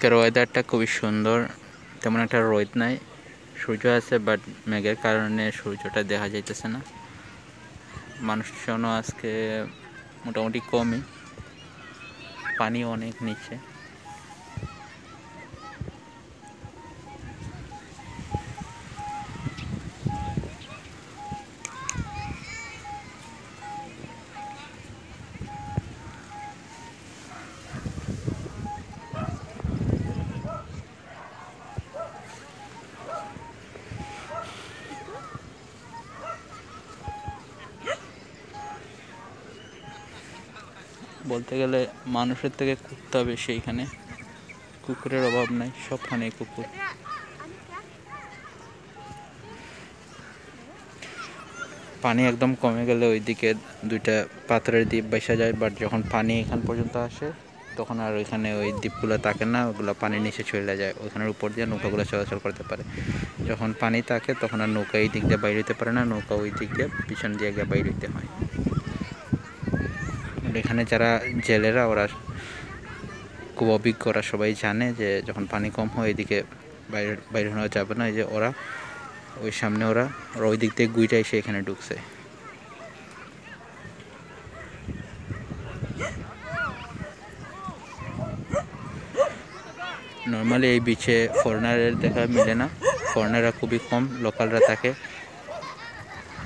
আজকের ওয়েদারটা খুবই সুন্দর। তেমন একটা রোদ নাই। সূর্য আছে বাট মেঘের কারণে সূর্যটা দেখা যাইতেছে না। মানুষজনও আজকে মোটামুটি কমই। পানি অনেক নিচে। বলতে গেলে মানুষের থেকে কুত্তা বেশি এখানে। কুকুরের অভাব নাই, সবখানে কুকুর। পানি একদম কমে গেলে ওইদিকে দুইটা পাথরের দ্বীপ বাইসা যায় বাট যখন পানি এখান পর্যন্ত আসে, তখন আর ওইখানে ওই দ্বীপগুলো থাকে না, ওগুলো পানির নিচে চলে যায়। ওইখানের উপর দিয়ে নৌকাগুলো চলাচল করতে পারে। যখন পানি থাকে, তখন আর নৌকা এই দিক দিয়ে বাইরে হতে পারে না, নৌকা ওই দিক দিয়ে পিছন দিয়ে গিয়ে বাইরে হতে হয়। এখানে যারা জেলেরা, ওরা খুব অভিজ্ঞ, ওরা সবাই জানে যে যখন পানি কম হয়, এদিকে বাইরে বাইরে হওয়া যাবে না। এই যে ওরা, ওই সামনে ওরা ওরা ওই দিক থেকে গুইটা এসে এখানে ঢুকছে। নর্মালি এই বিচে ফরেনারের দেখা মিলে না। ফরেনাররা খুবই কম লোকালরা থাকে।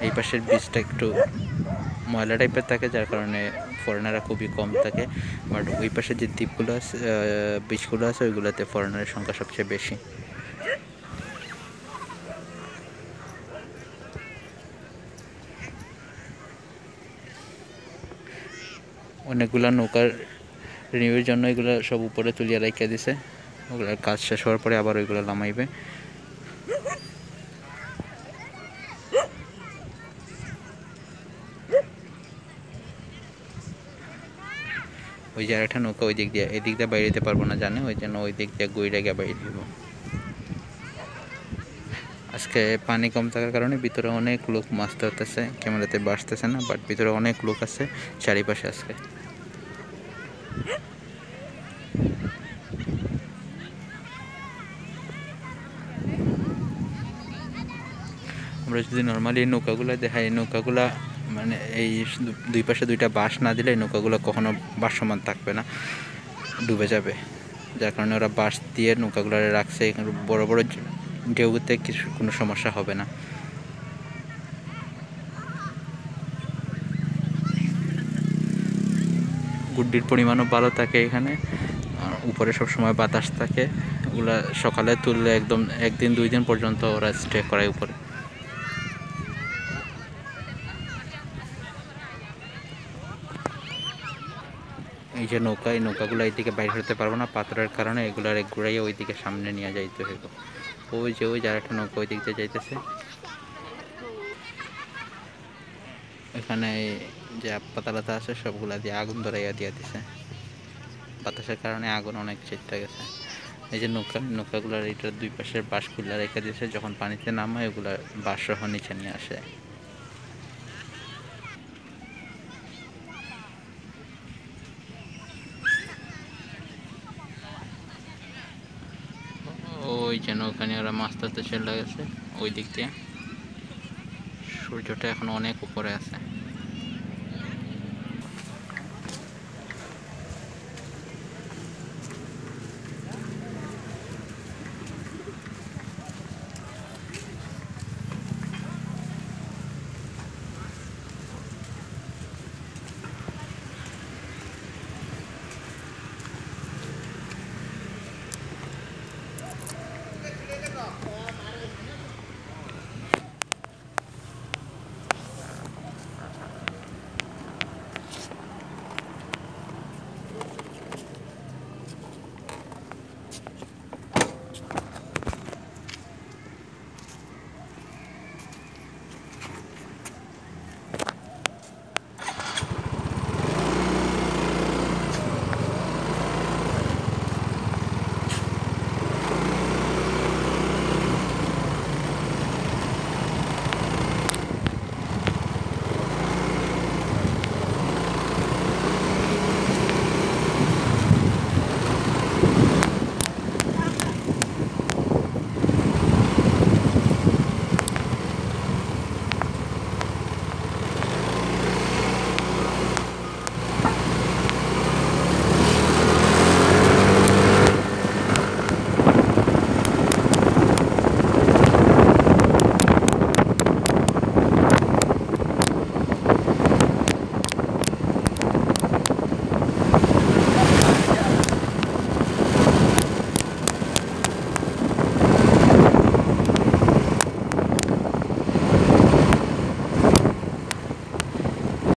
এই পাশের বিচটা একটু ময়লা টাইপের থাকে, যার কারণে ফরেনাররা খুবই কম থাকে। বাট ওই পাশে যে দ্বীপগুলো আছে বিচগুলো আছে, ওইগুলোতে ফরেনারের সংখ্যা সবচেয়ে বেশি। অনেকগুলো নৌকার রিনিউয়ের জন্য এগুলো সব উপরে তুলিয়া রাখিয়া দিছে। ওগুলোর কাজ শেষ হওয়ার পরে আবার ওইগুলো নামাইবে। ওই যে আরেকটা নৌকা ওই দিক দিয়ে, এই দিক দিয়ে বাইরে যেতে পারব না জানে, ওই জন্য ওই দিক দিয়ে গইরা গিয়ে বাইরে দিব আজকে পানি কম থাকার কারণে ভিতরে অনেক লোক মাছ ধরতেছে, ক্যামেরাতে বাসতেছে না বাট ভিতরে অনেক লোক আছে চারিপাশে আজকে। আমরা যদি নর্মালি নৌকাগুলো দেখাই, নৌকাগুলা মানে এই দুই পাশে দুইটা বাঁশ না দিলে নৌকাগুলো কখনো বাসমান থাকবে না, ডুবে যাবে। যার কারণে ওরা বাঁশ দিয়ে নৌকাগুলো রাখছে বড় বড় ঢেউতে কিছু, কোনো সমস্যা হবে না। গুড্ডির পরিমাণও ভালো থাকে এখানে উপরে সব সময় বাতাস থাকে। ওগুলা সকালে তুললে একদম একদিন, দুই দিন পর্যন্ত ওরা স্টে করায় উপরে। এই যে নৌকা, এই নৌকাগুলো এইদিকে বাইরে হতে পারব না। পাথরের কারণে এগুলার ঘুরাইয়ে ওইদিকে সামনে নিয়ে যাইতে হইব। ওই যে ওই যার একটা নৌকা ওই দিক দিয়ে যাইতেছে। এখানে যে পাতালাতা আছে, সবগুলা দিয়ে আগুন ধরাইয়া দিয়ে দিছে। বাতাসের কারণে আগুন অনেক চেষ্টা গেছে। এই যে নৌকা, নৌকাগুলার এটার দুই পাশের বাঁশ রেখে দিয়েছে যখন পানিতে নামায় ওগুলা বাঁশ সহ নিচে নিয়ে আসে ওই যেন ওখানে ওরা মাছ ধরতে চলে গেছে ওই দিক দিয়ে। সূর্যটা এখন অনেক উপরে আছে।